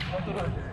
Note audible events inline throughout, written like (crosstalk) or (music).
Belum kan? Oh, turun. Dua.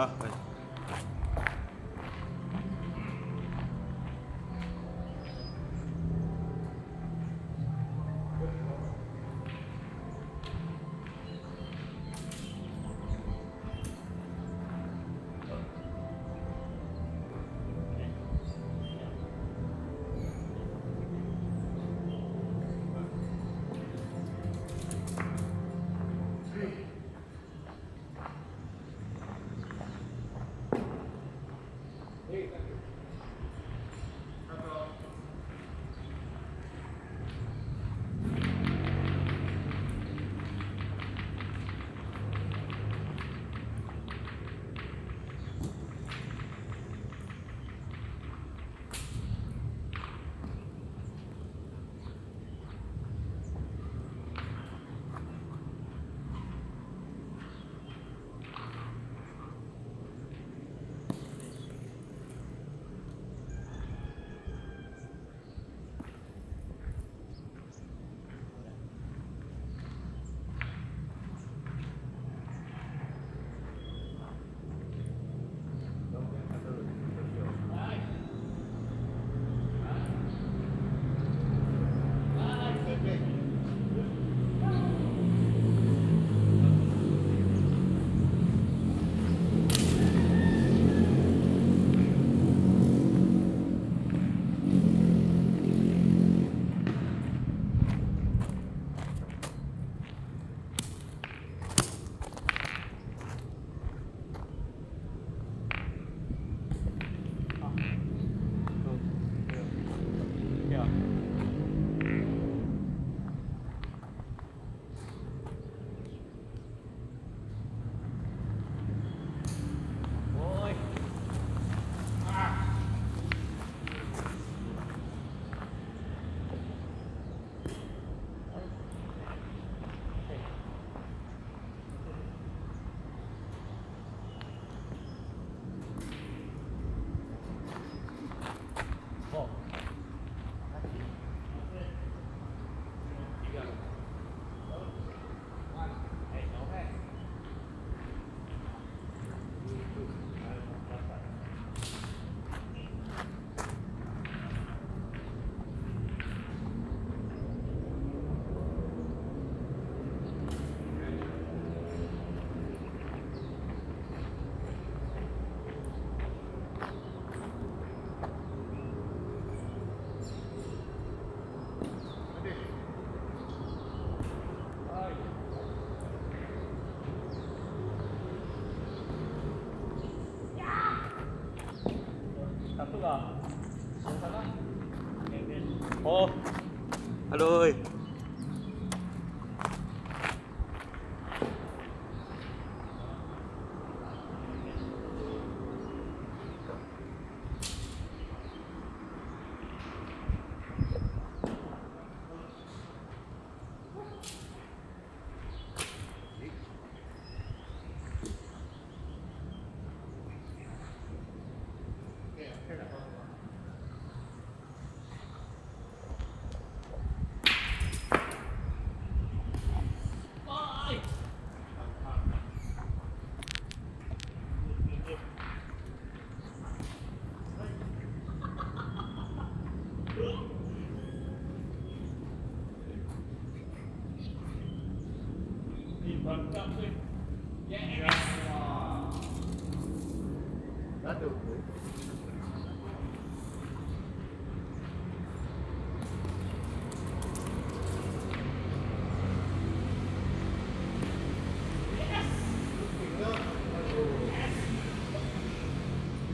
Alah. โ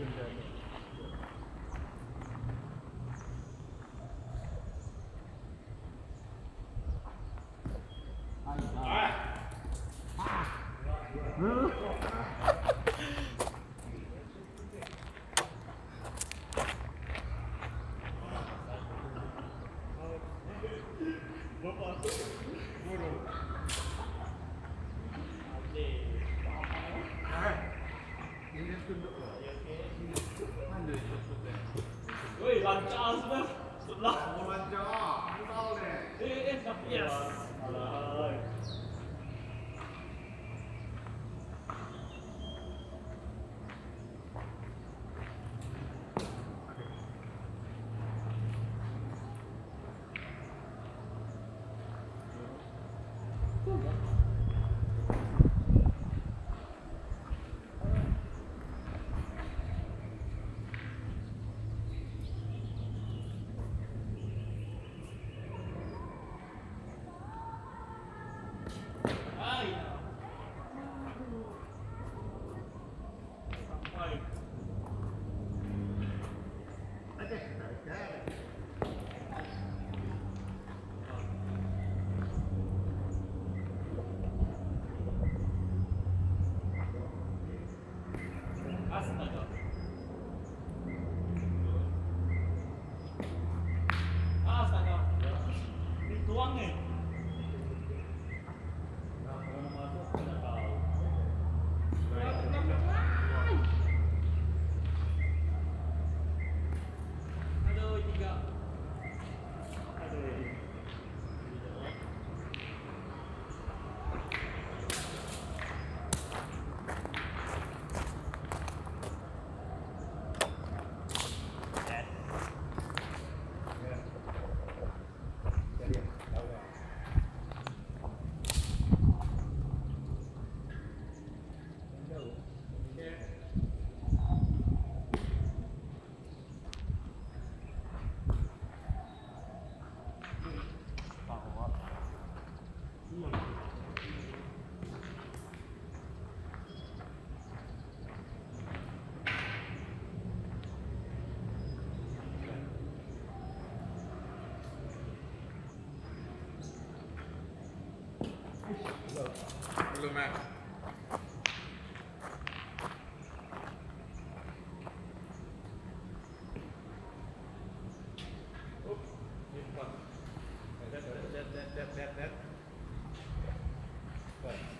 Ayo nak சொல்லுமே oh, That, that, that, that, that, that. Right.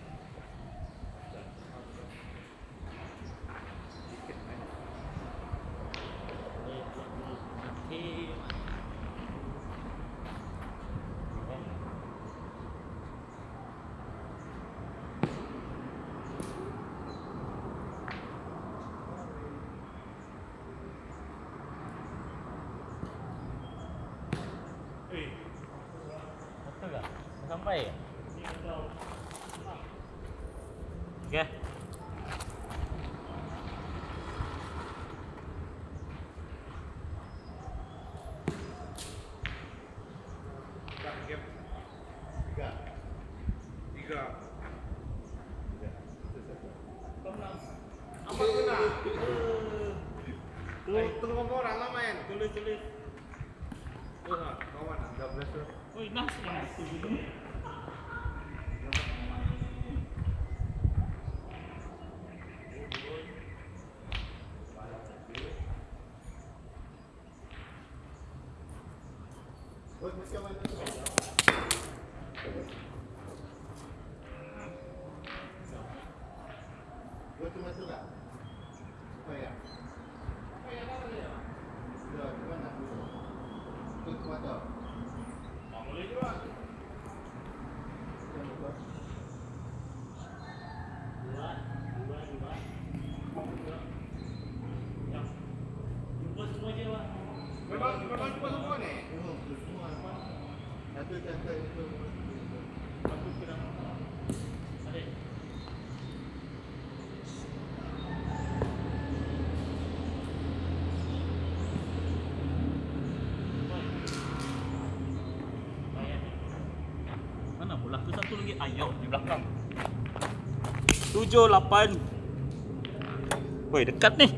Sampai ya? Oke. Tiga, tiga. Apa kena? Tuh, tunggu orang lah main. Tulis tulis. Tuh, nah, kawan, ada belas tuh. Woi, nasi nasi semua. Satu ayo di belakang. Tujuh lapan. Woi dekat nih.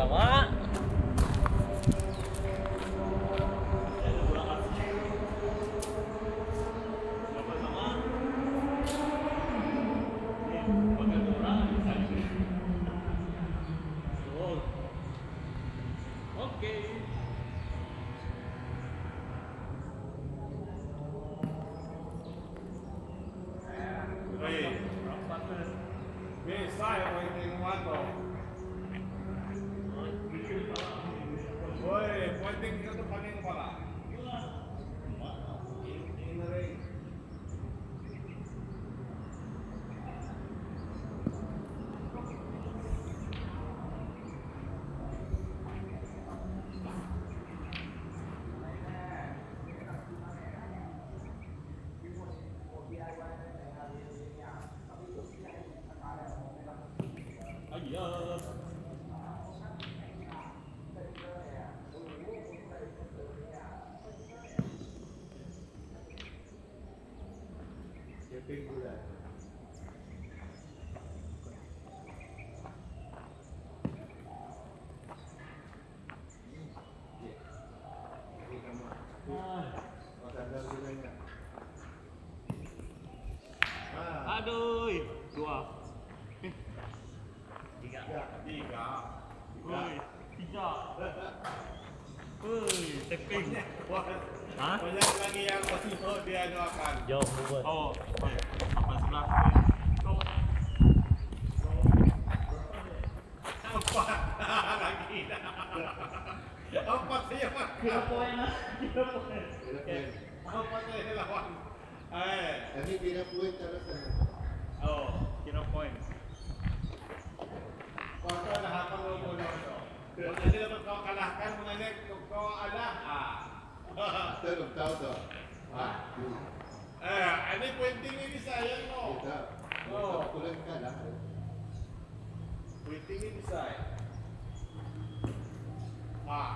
Tá lá. take to that. se llama? Tirapuena. Tirapuena. No pasa de la Juan. A ver. A mí Tirapuena Oh, Tirapuena. Kau lahat ang mga ulo nyo. Kung sila magkakalahkan mga nek, kung alah, ah. Ito, tao to. Ah. Eh, ano pwedeng i-design mo? Ito. Oo. Kulang ka lang satu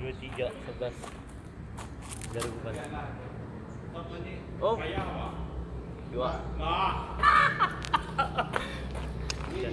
dua tiga sebelas. Dari bukan oh. Dua. (laughs) trên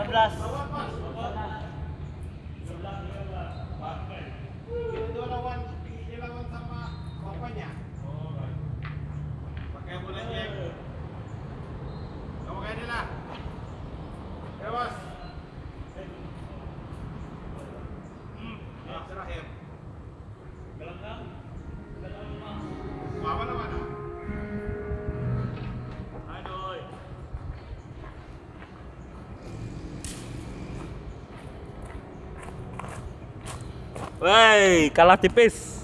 Um abraço. Woi, kalah tipis.